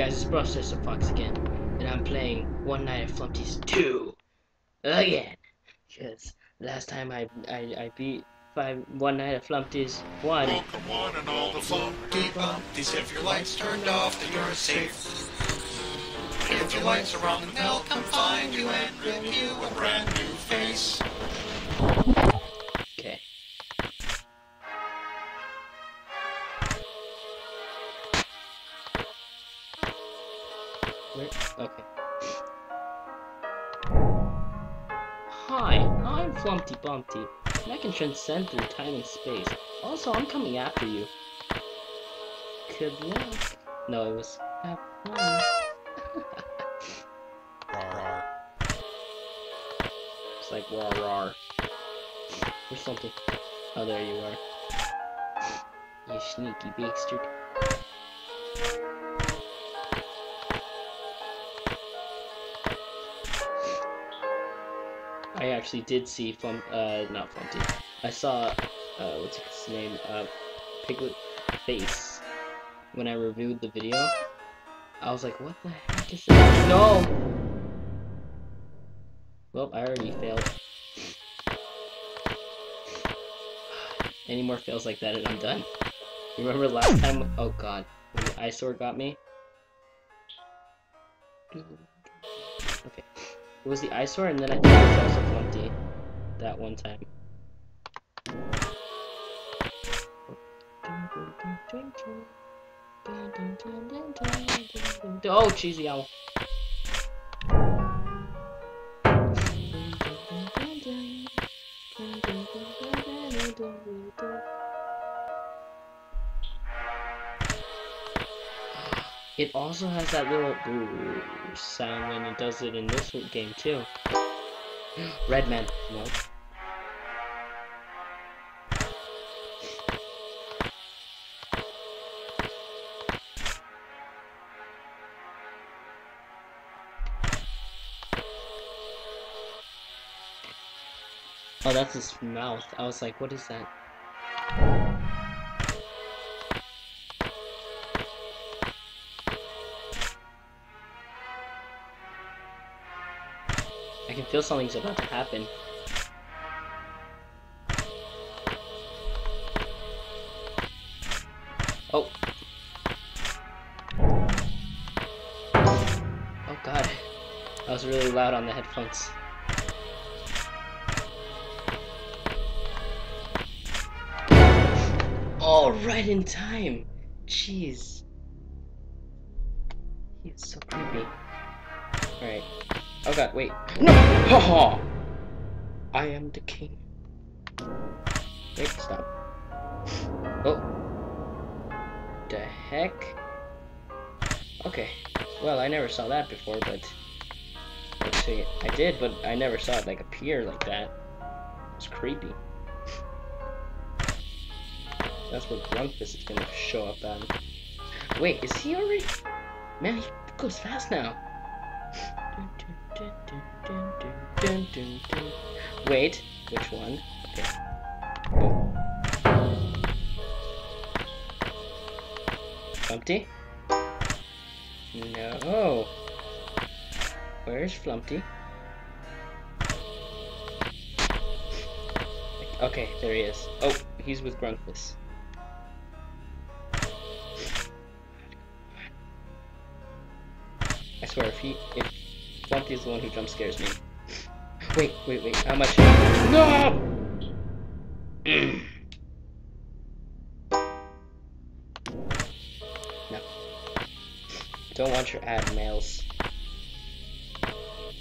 Guys, it's Processor Fox again, and I'm playing One Night at Flumpty's 2 again. Because last time I, I I beat five One Night at Flumpty's 1. Welcome one and all the flumpty bumpties. If your lights turned off, then you're safe. If your lights are on, then they'll come find you and bring you a brand new face. Okay. Hi, I'm Flumpty Bumpty, and I can transcend through time and space. Also, I'm coming after you. Good luck. No, it was have fun. Rawr, It's like rawr rawr. Or something. Oh, there you are. You sneaky bastard. I actually did see Flum, uh, not Flumpty. I saw, uh, what's his name, uh, Piglet Face when I reviewed the video. I was like, what the heck is this? No! Well, I already failed. Any more fails like that and I'm done. Remember last time? Oh god. When the eyesore got me? Okay. It was the eyesore and then I think it was also Flumpty. That one time. Oh, cheesy owl. It also has that little sound when it does it in this game too. Redman, no. Oh, that's his mouth. I was like, what is that? Feel something's about to happen. Oh. Oh god. That was really loud on the headphones. Oh, right in time. Jeez. He's so creepy. Alright. Oh god, wait. No! Haha! I am the king. Wait, stop. Oh. The heck? Okay. Well, I never saw that before, but... Let's see. I did, but I never saw it, like, appear like that. It's creepy. That's what Grunkfist is gonna show up on. Wait, is he already? Man, he goes fast now. Wait, which one? Okay. Oh. Flumpty? No. Where's Flumpty? Okay, there he is. Oh, he's with Grunkfist. I swear, if he, if Flumpty is the one who jump scares me. Wait, wait, wait, how much? No! no. Don't want your ad mails.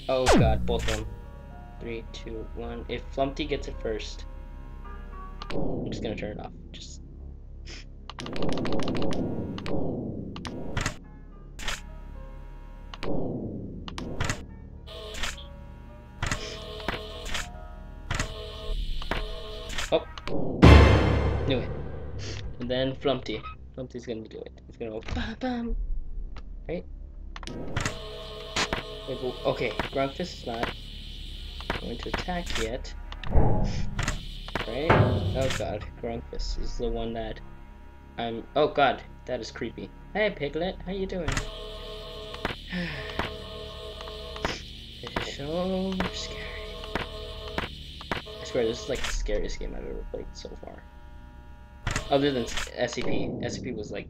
Oh god, both of them. Three, two, one. If Flumpty gets it first, I'm just gonna turn it off. Just. Flumpty. Flumpty's gonna do it. He's gonna go bam bam. Right? Okay, Grunkfist is not going to attack yet. Right? Oh god, Grunkfist is the one that I'm. Oh god, that is creepy. Hey Piglet, how you doing? This is so scary. I swear, this is like the scariest game I've ever played so far. Other than SCP. SCP was like,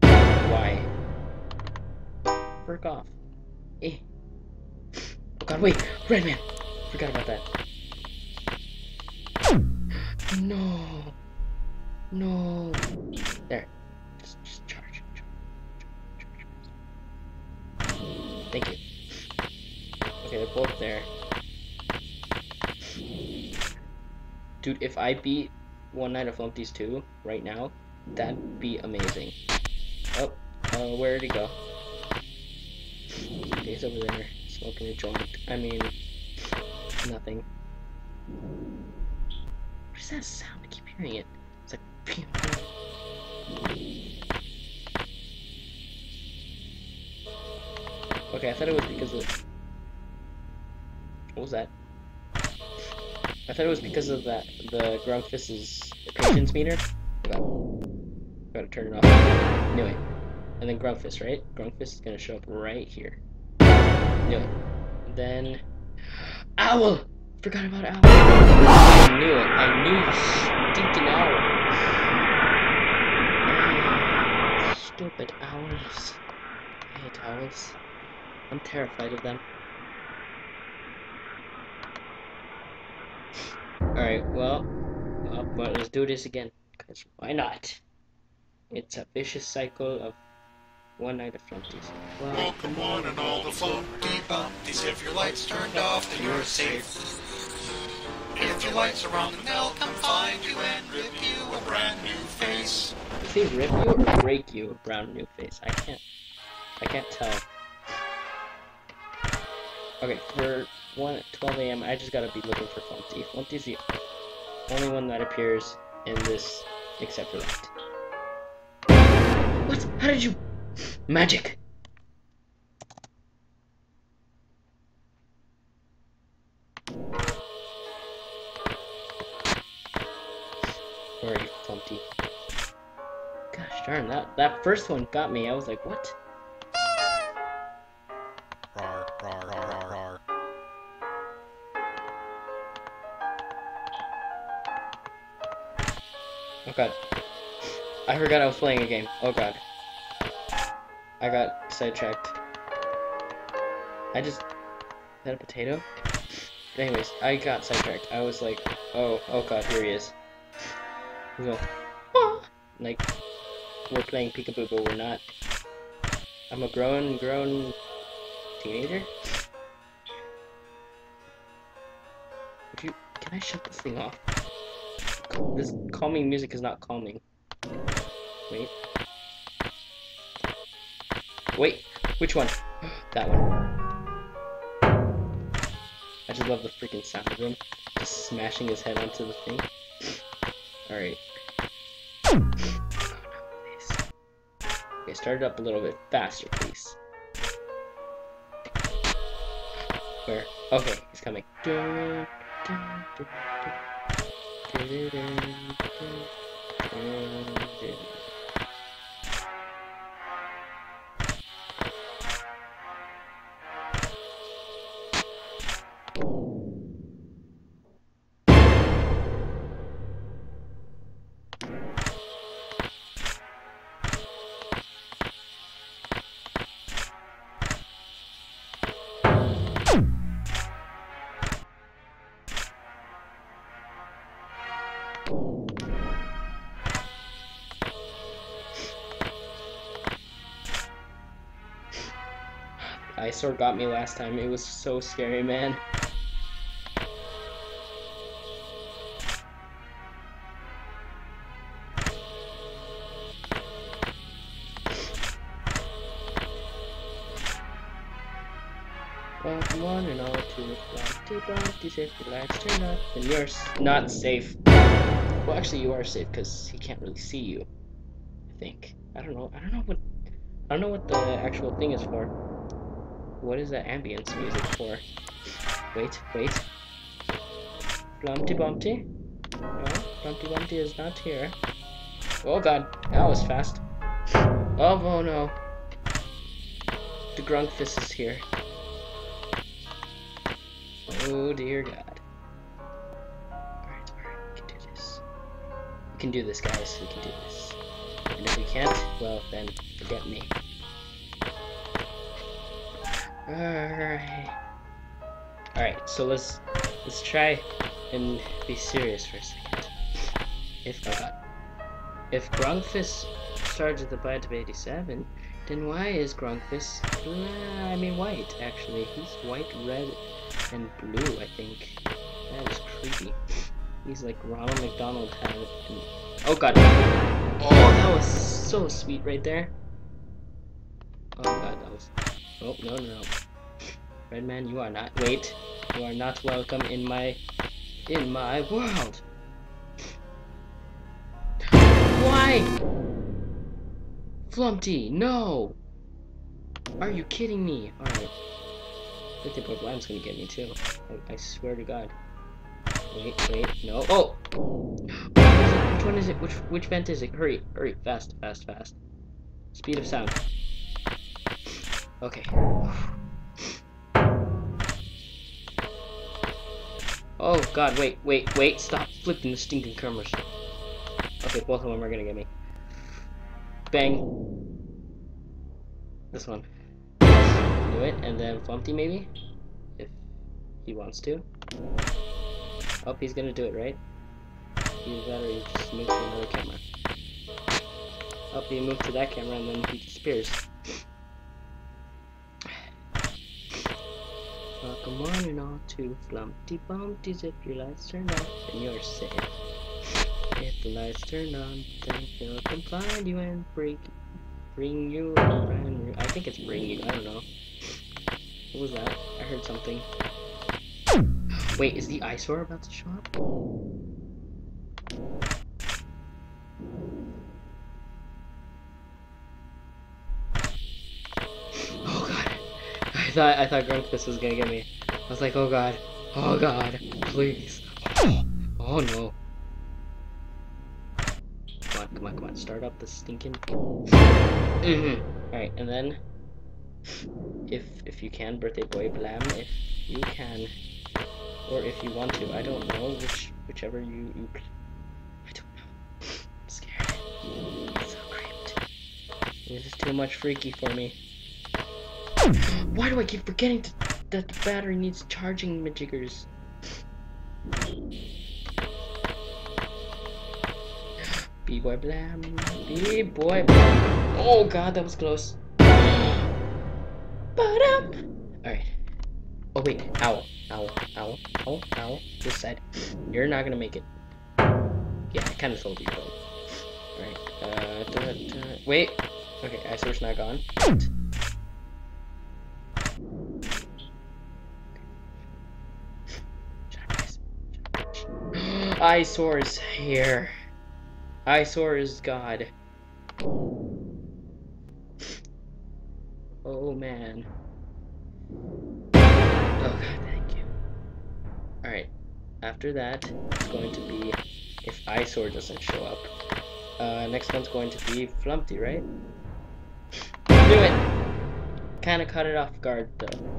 why? Frick off. Eh. Oh god, wait! Red man! Forgot about that. No. No. There. Just, just charge, charge, charge. Thank you. Okay, they're both there. Dude, if I beat One Night of Flumpties 2 right now, that'd be amazing. Oh, uh, where did he go? He's over there, smoking a joint. I mean, nothing. What is that sound? I keep hearing it. It's like pew. Okay, I thought it was because of. What was that? I thought it was because of that the Grunkfist's patience meter. On. Gotta turn it off. Knew it. And then Grunkfist, right? Grunkfist is gonna show up right here. And then Owl! Forgot about Owl. I knew it. I knew you stinking owl. Stupid owls. I hate owls. I'm terrified of them. Alright, well, well, but let's do this again. Because why not? It's a vicious cycle of one night of flumpties. Well, Welcome one and all the funky bumpties. If your lights turned off, then you're safe. If your lights are on, then they'll come find you and rip you a brand new face. does he rip you or break you, a brand new face? I can't, I can't tell. Okay, for 1 at 12 a.m., I just gotta be looking for Flumpty. Flumpty's the only one that appears in this, except for that. What? How did you? Magic! You, Flumpty? Gosh darn, that, that first one got me. I was like, what? Oh god. I forgot I was playing a game. Oh god. I got sidetracked. I just... Is that a potato? Anyways, I got sidetracked. I was like, oh, oh god, here he is. We "Ah." like, we're playing peekaboo, but we're not. I'm a grown, grown teenager. Would you, can I shut this thing off? This calming music is not calming. Wait. Wait, which one? that one. I just love the freaking sound of him just smashing his head onto the thing. Alright. Okay, start it up a little bit faster, please. Where? Okay, he's coming. Dun, dun, dun, dun. Eyesore got me last time. It was so scary, man. One and all your lights turn off. And you're not safe. Well, actually, you are safe because he can't really see you. I think. I don't know. I don't know what. I don't know what the actual thing is for. What is that ambience music for? Wait, wait. Blumpty Bumpty? No, Blumpty Bumpty is not here. Oh god, that was fast. Oh, oh no. the Grunkfist is here. Oh dear God. Alright, alright, we can do this. We can do this, guys. We can do this. And if we can't, well, then forget me. Alright. Alright, so let's let's try and be serious for a second. If oh God. If Grunkfist starts at the bite of 87, then why is Grunkfist I mean white actually. He's white, red, and blue, I think. That is creepy. He's like Ronald McDonald had it. Oh god. Oh, that was so sweet right there. Oh god, that was. Oh no no no. Redman, you are not. Wait, you are not welcome in my, in my world. Why? Flumpty, no. Are you kidding me? All right. I think Boy Blam's gonna get me too. I, I swear to God. Wait, wait, no. Oh! Which one is it? Which which vent is it? Hurry, hurry, fast, fast, fast. Speed of sound. Okay. Oh god, wait, wait, wait, stop flipping the stinking cameras. Okay, both of them are gonna get me. Bang. This one do it, and then Flumpty maybe? If he wants to. Oh, he's gonna do it, right? He's better just move to another camera. Oh, he moved to that camera and then he disappears. Welcome on and all to Flumpty Bumpties. If your lights turn off, then you're safe. If the lights turn on, then they'll come find you and break, bring you a brand new. I think it's bring you. I don't know. What was that? I heard something. Wait, is the eyesore about to show up? Thought I thought Grunkfist was gonna get me. I was like, oh god. Oh god. Please. Oh no. Come on, come on, come on. Start up the stinking. Mm -hmm. Alright, and then if if you can, birthday boy blam, if you can, or if you want to. I don't know which whichever you you. I don't know. I'm scared. So creeped. This is too much freaky for me. Why do I keep forgetting to, that the battery needs charging, majiggers? B-boy blam, B-boy blam. Oh god, that was close. But up. Alright. Oh wait, ow, ow, ow, ow, ow. This side. You're not gonna make it. Yeah, I kinda told you. Alright. Uh, da, da. wait. Okay, Eyesore's not gone. Eyesore is here. Eyesore is God. Oh man. Oh god, thank you. Alright. After that, it's going to be if Eyesore doesn't show up. Uh, next one's going to be Flumpty, right? Do it! Kinda caught it off guard, though.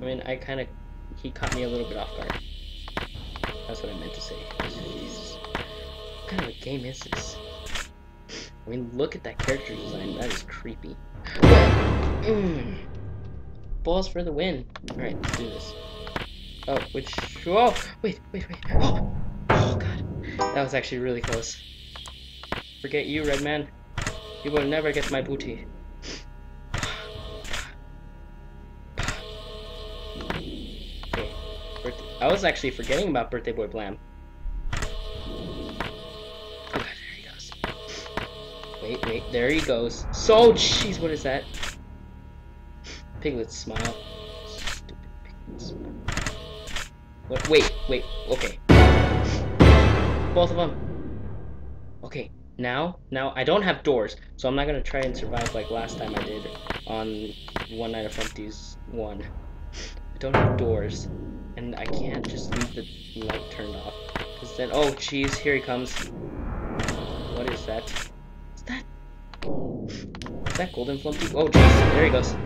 I mean, I kinda... He caught me a little bit off guard. That's what I meant to say. Jesus. What kind of a game is this? I mean, look at that character design. That is creepy. Mm. Balls for the win. Alright, let's do this. Oh, which... Whoa! Wait, wait, wait. Oh! Oh, God. That was actually really close. Forget you, red man. You will never get my booty. I was actually forgetting about Birthday Boy Blam. There he goes. Wait, wait, there he goes. So, jeez, what is that? Piglet smile. Stupid piglet smile. What? Wait, wait, okay. Both of them. Okay, now, now, I don't have doors, so I'm not gonna try and survive like last time I did on One Night of Flumpty's 1. Don't have doors, and I can't just leave the light turned off. Because then, oh jeez, here he comes. What is that? Is that... Is that Golden Flumpty? Oh jeez, there he goes.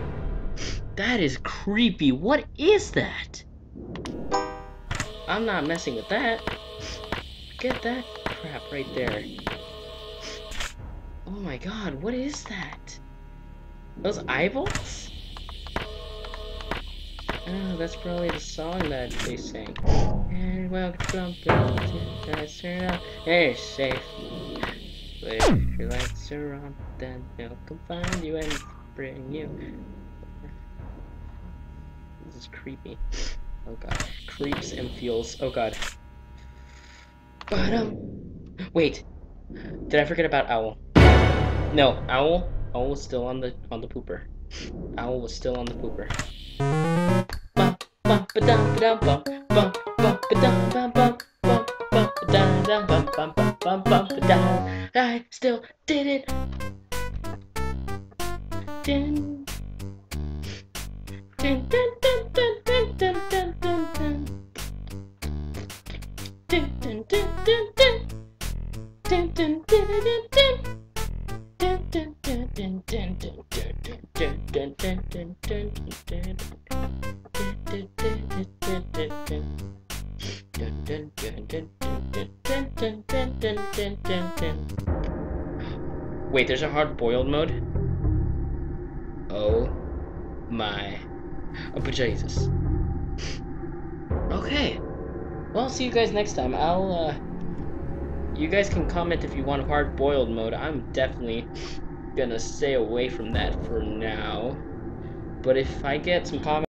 That is creepy. What is that? I'm not messing with that. Get that crap right there. Oh my god, what is that? Those eyeballs? Oh, that's probably the song that they sing. And welcome to the turn out. Hey, safe. But if your lights are on, then they'll come find you and bring you. This is creepy. Oh god. Creeps and feels. Oh god. But um. Wait. Did I forget about Owl? No, Owl. Owl was still on the on the pooper. Owl was still on the pooper. Bum, bum, ba-dum, ba-dum, bum, bum, bum, ba-dum, bum, bum, bum, bum, ba-dum, dum, bum, bum, bum, bum, bum, ba-dum. I still did it. Dun. Dun, dun, dun, dun, dun, dun, dun, dun, dun. Dun, dun, dun, dun, dun. Dun, dun, dun, dun, dun. Dun, dun, dun, dun, dun, dun, dun, dun, dun, dun, dun, dun, dun. Wait, there's a hard boiled mode? Oh my. Oh, but Jesus. Okay. Well, I'll see you guys next time. I'll, uh. You guys can comment if you want hard boiled mode. I'm definitely gonna stay away from that for now. But if I get some comments,